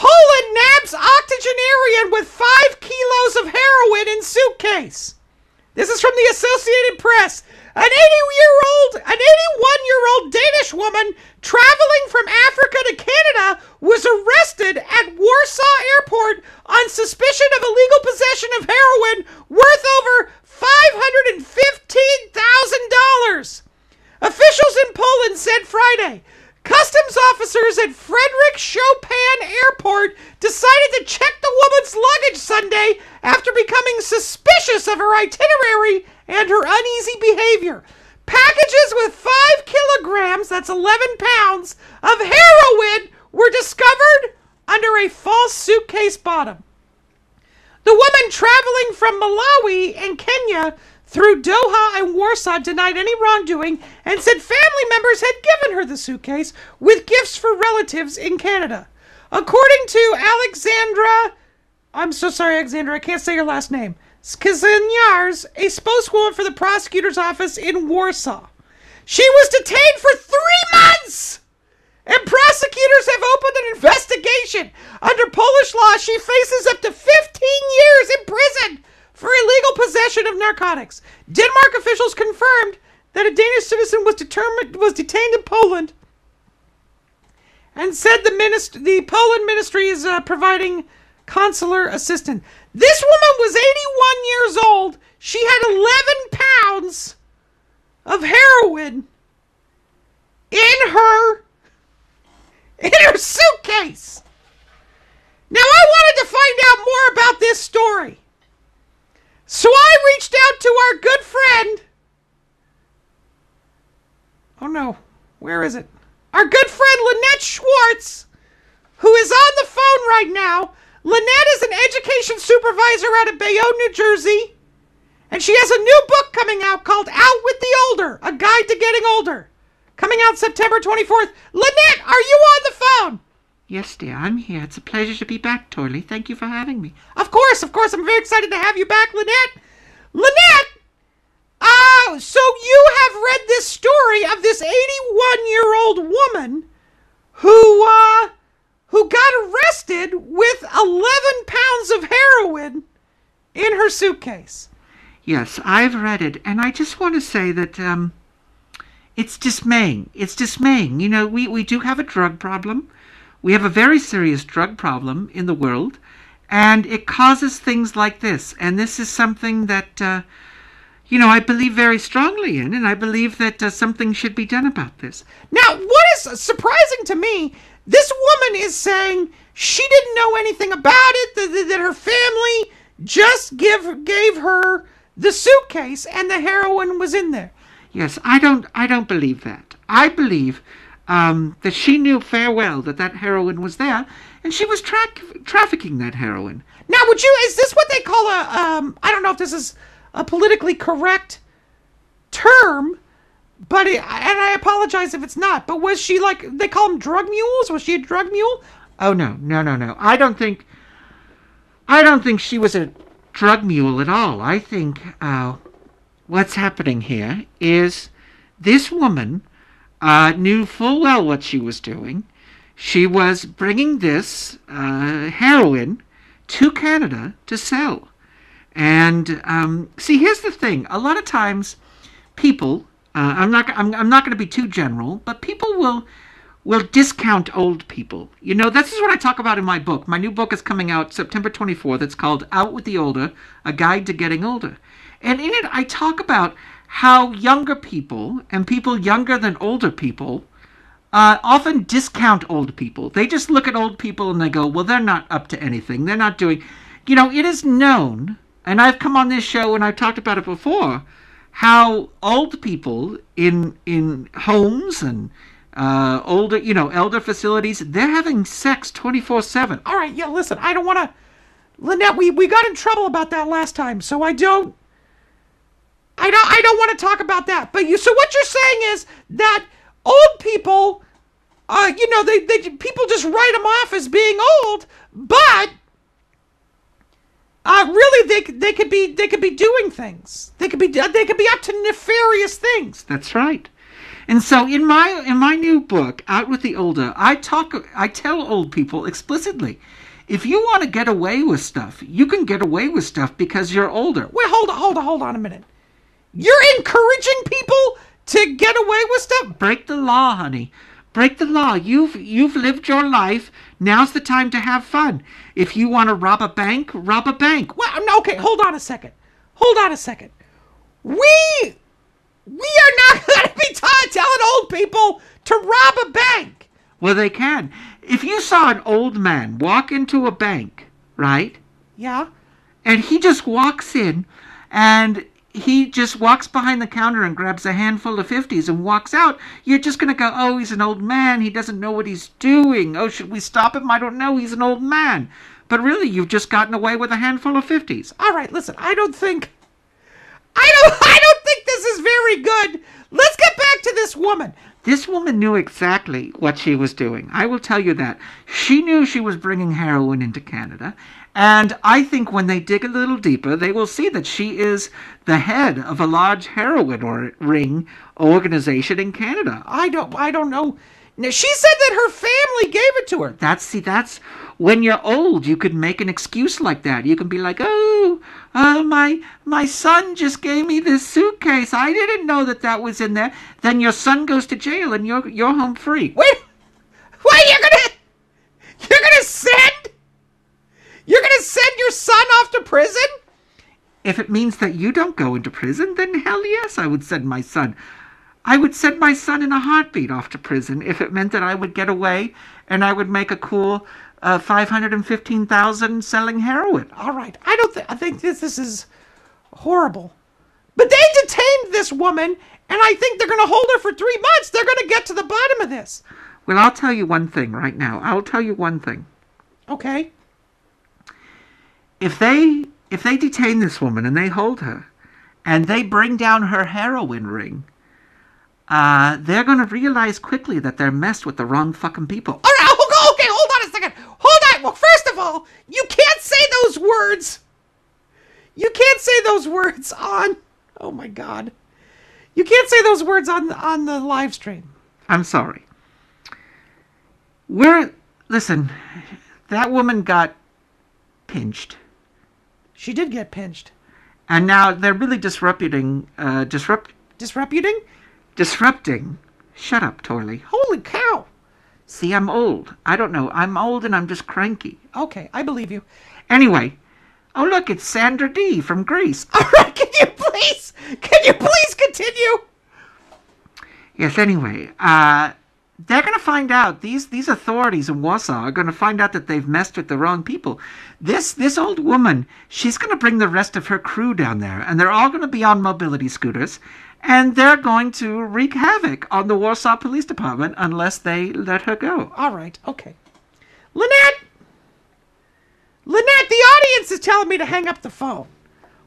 Poland nabs octogenarian with five kilos of heroin in suitcase. This is from the Associated Press. An 80 year old, an 81 year old Danish woman traveling from Africa to Canada was arrested at Warsaw Airport on suspicion of illegal possession of heroin worth over $515,000. Officials in Poland said Friday customs officers at Frederick Chopin Airport decided to check the woman's luggage Sunday after becoming suspicious of her itinerary and her uneasy behavior. Packages with 5 kilograms, that's 11 pounds, of heroin were discovered under a false suitcase bottom. The woman traveling from Malawi and Kenya through Doha and Warsaw denied any wrongdoing and said family members had given her the suitcase with gifts for relatives in Canada. According to Alexandra, I'm so sorry, Alexandra, I can't say your last name. Skizanyars, a spokeswoman for the prosecutor's office in Warsaw. She was detained for three months! And prosecutors have opened an investigation. Under Polish law, she faces up to 15 years in prison for illegal possession of narcotics. Denmark officials confirmed that a Danish citizen was determined was detained in Poland and said the minist- the Poland ministry is uh, providing consular assistance. This woman was 81 years old. She had 11 pounds of heroin in her in her suitcase. Now I wanted to find out more about this story. So I reached out to our good friend. Oh no, where is it? Our good friend Lynette Schwartz, who is on the phone right now. Lynette is an education supervisor out of Bayonne, New Jersey. And she has a new book coming out called Out with the Older A Guide to Getting Older. Coming out September 24th. Lynette, are you on the phone? Yes, dear, I'm here. It's a pleasure to be back, Toiley. Thank you for having me. Of course, of course. I'm very excited to have you back, Lynette. Lynette! So you have read this story of this 81 year old woman who, uh, who got arrested with 11 pounds of heroin in her suitcase. Yes, I've read it, and I just want to say that um, it's dismaying. It's dismaying. You know, we, we do have a drug problem. We have a very serious drug problem in the world, and it causes things like this. And this is something that, uh, you know, I believe very strongly in, and I believe that uh, something should be done about this. Now, what is surprising to me, this woman is saying she didn't know anything about it, that, that her family just give, gave her the suitcase and the heroin was in there. Yes, I don't. I don't believe that. I believe um, that she knew fair well that that heroin was there, and she was tra- trafficking that heroin. Now, would you? Is this what they call a? Um, I don't know if this is a politically correct term, but it, and I apologize if it's not. But was she like they call them drug mules? Was she a drug mule? Oh no, no, no, no. I don't think. I don't think she was a drug mule at all. I think uh, what's happening here is this woman uh, knew full well what she was doing. She was bringing this uh, heroin to Canada to sell. And um, see, here's the thing: a lot of times, people. Uh, I'm not. I'm, I'm not going to be too general, but people will will discount old people. You know, this is what I talk about in my book. My new book is coming out September 24th. It's called Out with the Older A Guide to Getting Older. And in it, I talk about how younger people and people younger than older people uh, often discount old people. They just look at old people and they go, well, they're not up to anything. They're not doing. You know, it is known, and I've come on this show and I've talked about it before, how old people in in homes and uh, older, you know, elder facilities, they're having sex 24 7. All right, yeah, listen, I don't want to. Lynette, we, we got in trouble about that last time, so I don't. I don't I don't want to talk about that. But you so what you're saying is that old people uh you know they, they people just write them off as being old, but uh really they they could be they could be doing things. They could be they could be up to nefarious things. That's right. And so in my in my new book, Out with the Older, I talk I tell old people explicitly, if you want to get away with stuff, you can get away with stuff because you're older. Wait, hold on, hold on, hold on a minute. You're encouraging people to get away with stuff? Break the law, honey. Break the law. You've you've lived your life. Now's the time to have fun. If you want to rob a bank, rob a bank. Well, no, okay, hold on a second. Hold on a second. We we are not going to be ta- telling old people to rob a bank. Well, they can. If you saw an old man walk into a bank, right? Yeah. And he just walks in and he just walks behind the counter and grabs a handful of 50s and walks out, you're just going to go, oh, he's an old man. He doesn't know what he's doing. Oh, should we stop him? I don't know. He's an old man. But really, you've just gotten away with a handful of 50s. All right, listen, I don't think. I don't, I don't think this is very good. Let's get back to this woman. This woman knew exactly what she was doing. I will tell you that. She knew she was bringing heroin into Canada. And I think when they dig a little deeper, they will see that she is the head of a large heroin or ring organization in Canada. I don't, I don't know. Now, she said that her family gave it to her. That's see, that's when you're old. You could make an excuse like that. You can be like, "Oh, uh, my my son just gave me this suitcase. I didn't know that that was in there." Then your son goes to jail, and you're you're home free. Wait, you're gonna you're gonna send you're gonna send your son off to prison? If it means that you don't go into prison, then hell yes, I would send my son. I would send my son in a heartbeat off to prison if it meant that I would get away and I would make a cool uh, five hundred and fifteen thousand selling heroin. All right, I don't. Th- I think this this is horrible. But they detained this woman, and I think they're going to hold her for three months. They're going to get to the bottom of this. Well, I'll tell you one thing right now. I'll tell you one thing. Okay. If they if they detain this woman and they hold her, and they bring down her heroin ring, uh, they're going to realize quickly that they're messed with the wrong fucking people. All right. Okay. Hold on a second. Hold on. Well, first of all, you can't say those words. You can't say those words on. Oh my God. You can't say those words on on the live stream. I'm sorry. We're listen. That woman got pinched, She did get pinched. and now they're really disrupting. Uh, disrupt Disreputing? disrupting. Shut up, Toiley. Holy cow. See, I'm old. I don't know. I'm old and I'm just cranky. Okay, I believe you. Anyway, oh look, it's Sandra Dee from Grease. All right, can you please, can you please continue? Yes. Anyway, uh, they're gonna find out. These these authorities in Warsaw are gonna find out that they've messed with the wrong people. This this old woman, she's gonna bring the rest of her crew down there, and they're all gonna be on mobility scooters, and they're going to wreak havoc on the Warsaw Police Department unless they let her go. All right, okay. Lynette! Lynette, the audience is telling me to hang up the phone.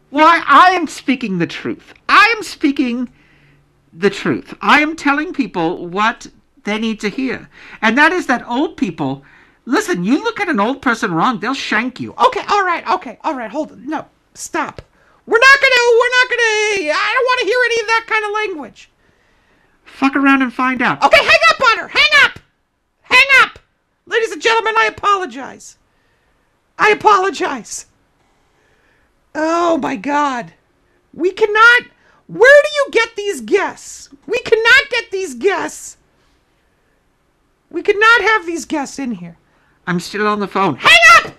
Why, I am speaking the truth. I am speaking the truth. I am telling people what they need to hear. And that is that old people, listen, you look at an old person wrong, they'll shank you. Okay, all right, okay, all right, hold on. No, stop. We're not gonna, we're not gonna, I don't want to hear any of that kind of language. Fuck around and find out. Okay, hang up on her! Hang up! Hang up! Ladies and gentlemen, I apologize. I apologize. Oh my god. We cannot. Where do you get these guests? We cannot get these guests. We could not have these guests in here. I'm still on the phone. Hang